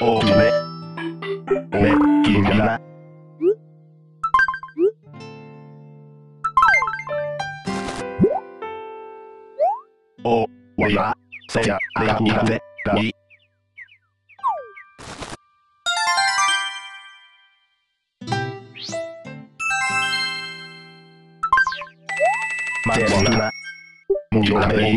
오메 오메 김이나. 오 와야 세야 아이구한테 이 마테나 무조라베 동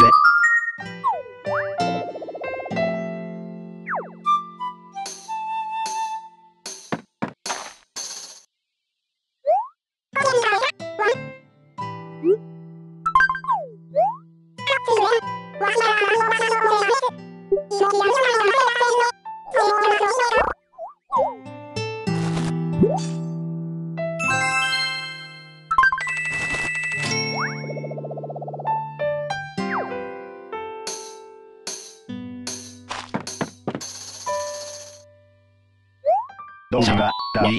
가 다이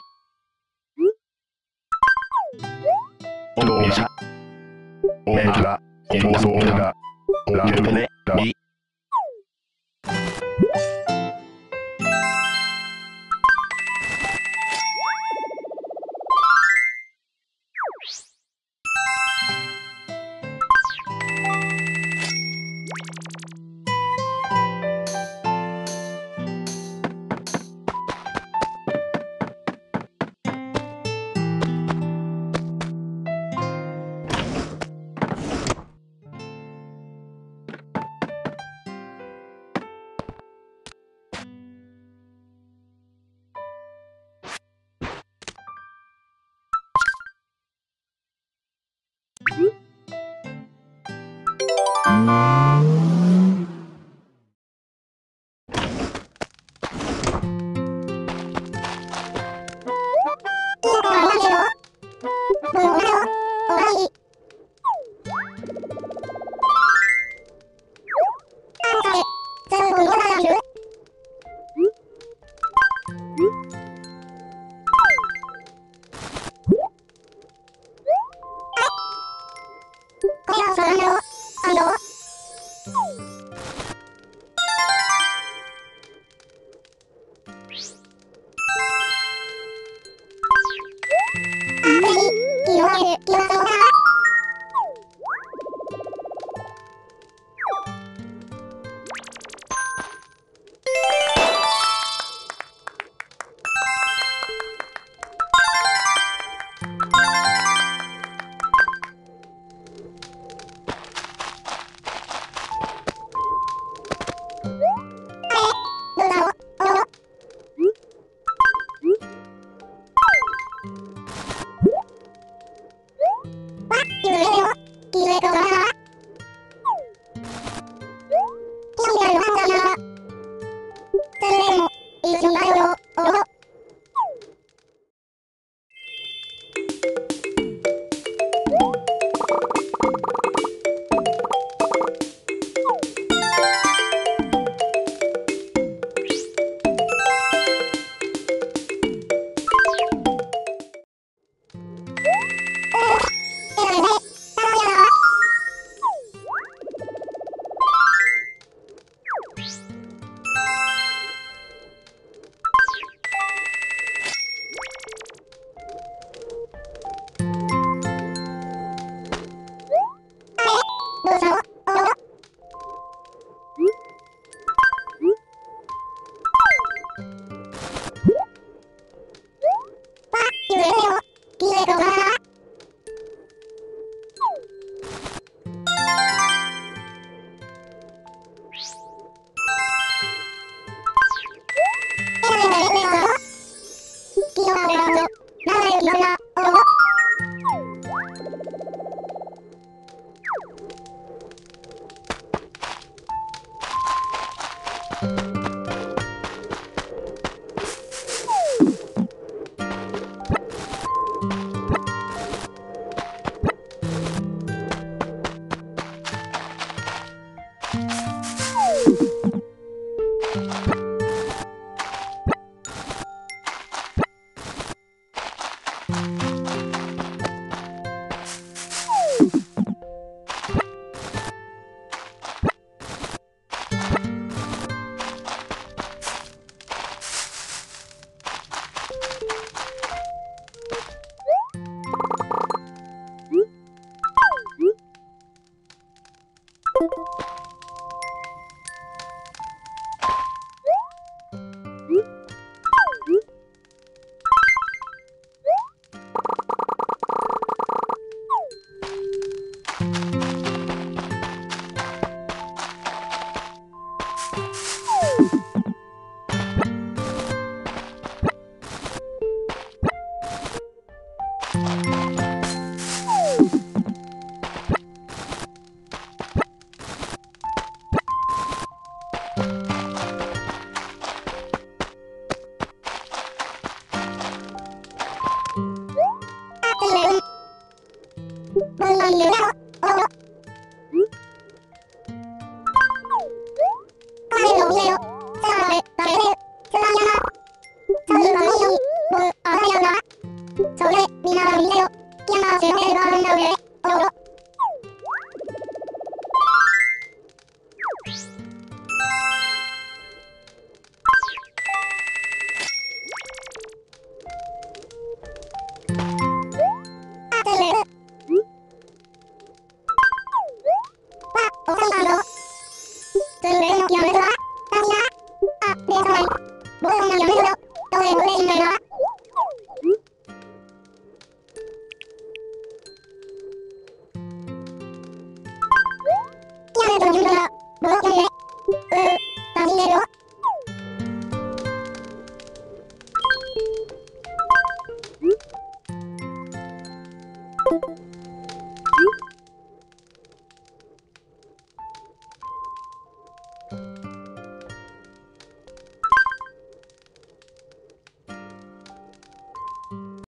오도샤 오메라 오모소가 오라베네 다이 広げる気はキレドラ you Hallelujah.